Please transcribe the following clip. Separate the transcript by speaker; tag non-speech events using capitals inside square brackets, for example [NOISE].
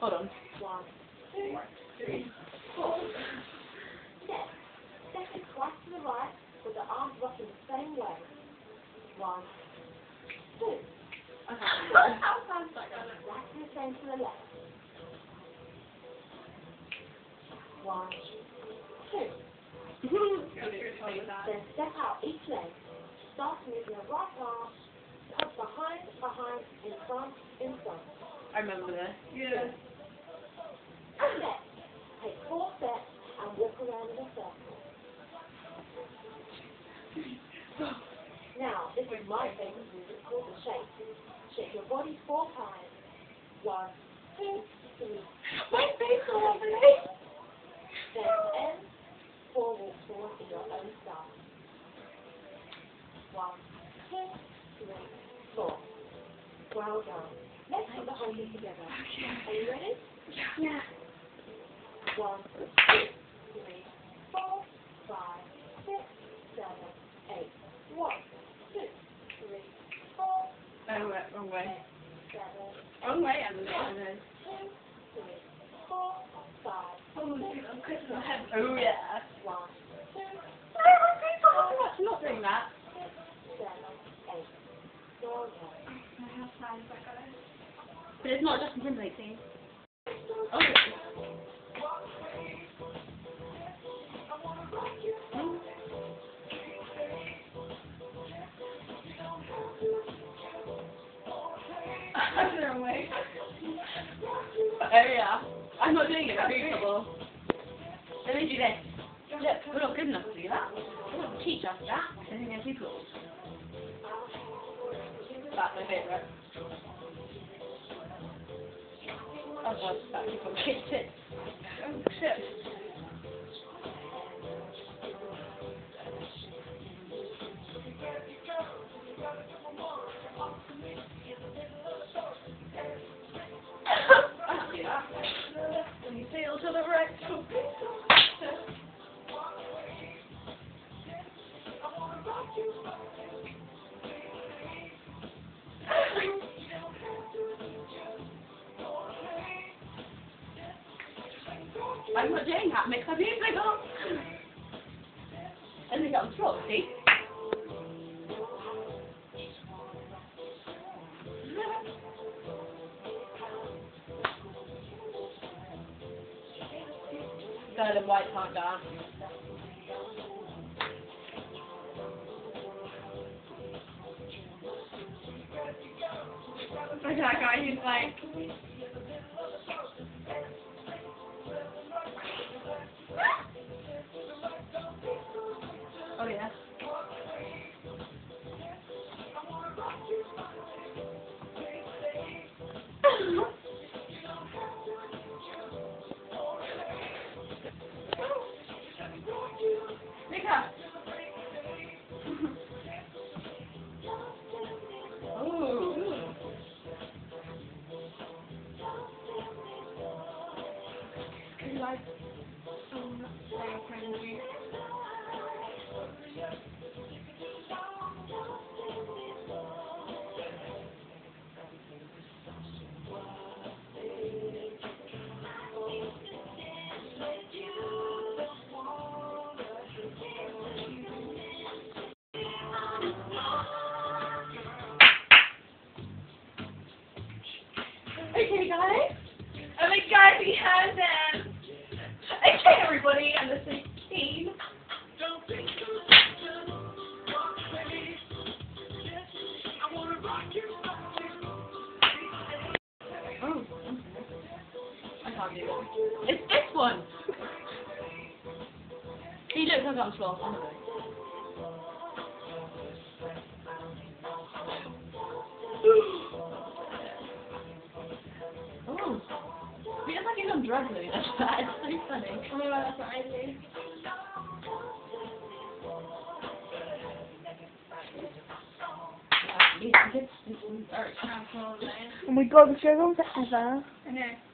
Speaker 1: Hold on.
Speaker 2: One, two, three, four. Step. Step it twice to the right with the arms rocking the same way. One, two. Exactly the same to the left. One, two. Then step out each leg. Start moving your right arm. Behind, behind, in front, in front.
Speaker 1: I remember this.
Speaker 3: Yeah.
Speaker 2: Take four steps and walk around in a circle. Now, this is my favorite move. It's called the shake. Shake your body four times. One, two, three.
Speaker 3: My face all over me.
Speaker 2: Then end. Four walks forward in your own style. One, two, three, four. Well done. Let's put the whole thing together. Are you ready?
Speaker 3: Yeah.
Speaker 2: One, two, three, four, five, six, seven, eight. One, two, three, four,
Speaker 1: Oh, wait, wrong way.
Speaker 2: seven,
Speaker 1: Wrong way, then and then.
Speaker 2: two, three, four, five,
Speaker 3: Oh, I'm cutting my head.
Speaker 1: Oh yeah.
Speaker 2: one, two,
Speaker 1: I'm not doing that.
Speaker 2: six, seven, eight. Well done.
Speaker 3: My house size, I got it.
Speaker 1: But it's not Justin Timberlake thing. Oh. Oh yeah. I'm not doing it. I'm doing. Let me do this. Look, we're not good enough to do that. Teach us that. I think they're people. That's my favourite. Otherwise, that people kicked it.
Speaker 3: Oh, shit.
Speaker 1: I'm not doing that. Makes my boobs wiggle. And they got on top, see? A white can't.
Speaker 3: That guy who's like,
Speaker 1: Oh. I can't do it. It's this one. [LAUGHS] See, look, I've got a floor. I'm not doing it. Oh. He looks like he's on drugs, though. That's bad. It's so funny.
Speaker 3: Oh my god, that's what I do.
Speaker 4: Oh my god, this goes on forever.
Speaker 3: I know.